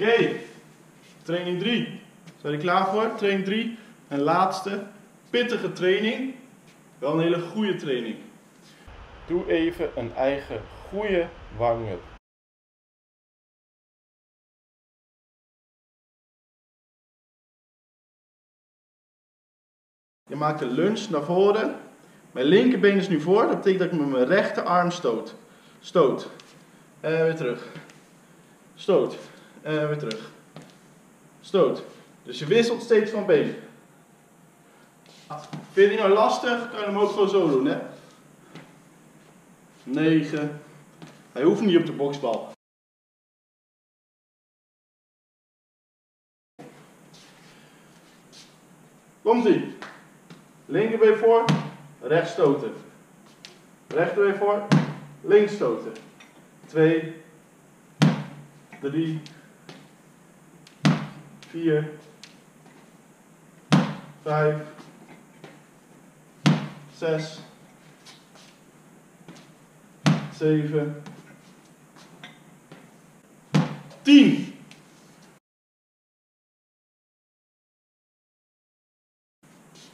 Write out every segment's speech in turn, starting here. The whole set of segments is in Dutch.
Oké, training 3. Zijn jullie klaar voor? Training 3. En laatste, pittige training. Wel een hele goede training. Doe even een eigen goede warming-up. Je maakt de lunge naar voren. Mijn linkerbeen is nu voor. Dat betekent dat ik met mijn rechterarm stoot. Stoot. En weer terug. Stoot. En weer terug. Stoot. Dus je wisselt steeds van been. Vind je nou lastig? Kan je hem ook gewoon zo doen, hè? 9. Hij hoeft niet op de boksbal. Komt ie. Linkerbeen voor, rechts stoten. Rechterbeen voor, links stoten. 2, 3, 4, 5, 6, 7, 10.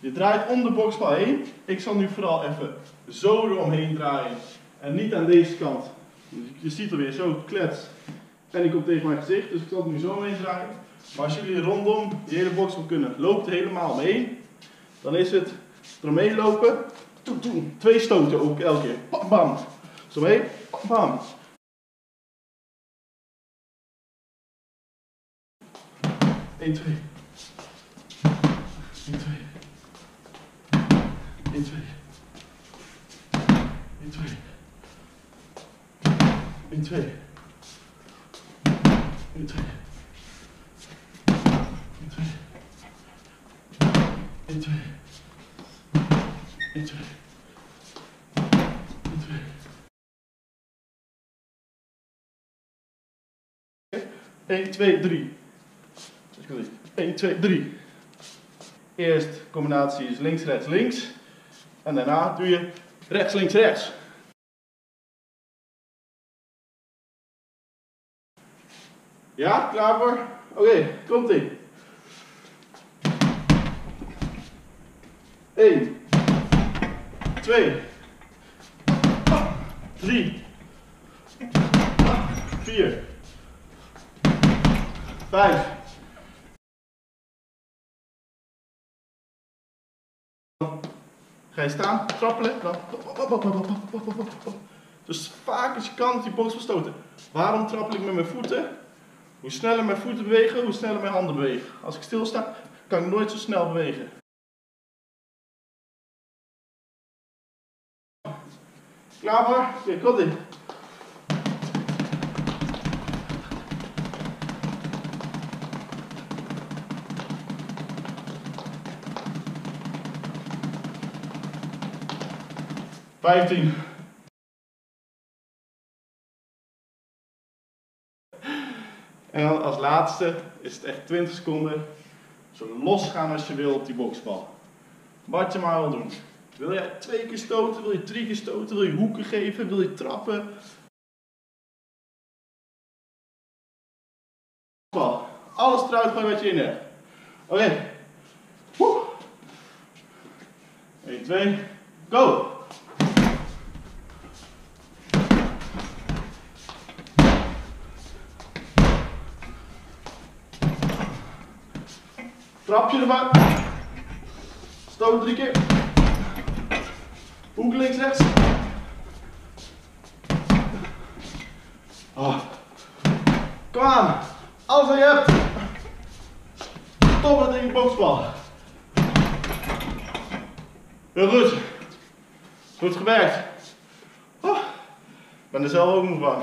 Je draait om de boksbal heen. Ik zal nu vooral even zo eromheen draaien. En niet aan deze kant. Je ziet alweer zo klets. En die komt tegen mijn gezicht. Dus ik zal het nu zo omheen draaien. Maar als jullie rondom die hele boksbal kunnen, loopt helemaal omheen. Dan is het eromheen lopen. Twee stoten ook elke keer. Bam, bam. Zo mee. Bam. Eén, twee. Eén, twee. 1, 2. 1, 2. 1, 2. 1, 2. 1, 2. 1, 2. 1, 2. 1, 2, 3. 1, 2, 3. Eerst combinatie is links, rechts, links. En daarna doe je rechts, links, rechts. Ja, klaar voor? Oké, komt ie. 1, 2, 3, 4, 5, Ga je staan, trappelen. Dus vaak als je kan die box stoten. Waarom trappel ik met mijn voeten? Hoe sneller mijn voeten bewegen, hoe sneller mijn handen bewegen. Als ik stilsta, kan ik nooit zo snel bewegen. Klaar voor? Oké, komt 15. En dan als laatste is het echt 20 seconden. Zo los gaan als je wil op die boksbal. Wat je maar wil doen. Wil je twee keer stoten, wil je drie keer stoten, wil je hoeken geven, wil je trappen. Alles eruit gooien wat je in hebt. Oké. Okay. 1, 2, go! Trapje erbij. Stoot drie keer. Hoek links, rechts. Oh. Kom aan. Alles wat je hebt. Top met in boksbal. Heel goed. Goed gewerkt. Oh. Ik ben er zelf ook moe van.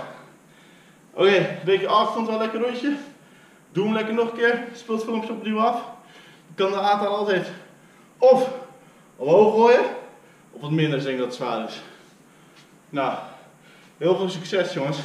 Oké, een beetje af, vond wel lekker rondje. Doe hem lekker nog een keer. Speel het filmpje opnieuw af kan de aantal altijd of omhoog gooien, of wat minder als ik denk dat het zwaar is. Nou, heel veel succes jongens.